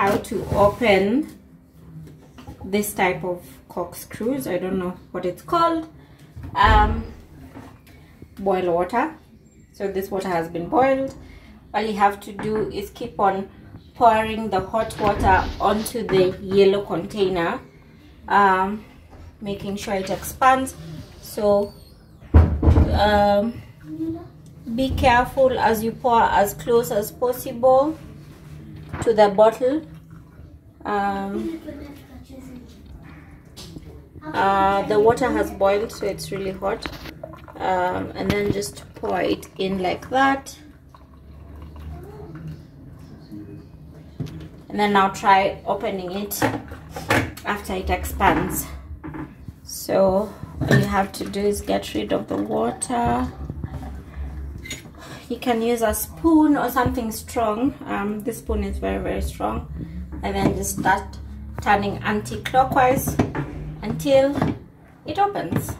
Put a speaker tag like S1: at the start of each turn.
S1: how to open this type of corkscrews. I don't know what it's called. Um, boil water. So this water has been boiled. All you have to do is keep on pouring the hot water onto the yellow container um, making sure it expands. So um, be careful as you pour as close as possible to the bottle um, uh, the water has boiled so it's really hot. Um, and then just pour it in like that. And then now try opening it after it expands. So all you have to do is get rid of the water you can use a spoon or something strong. Um, this spoon is very very strong. And then just start turning anti-clockwise until it opens